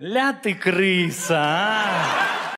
Ля ты крыса, а!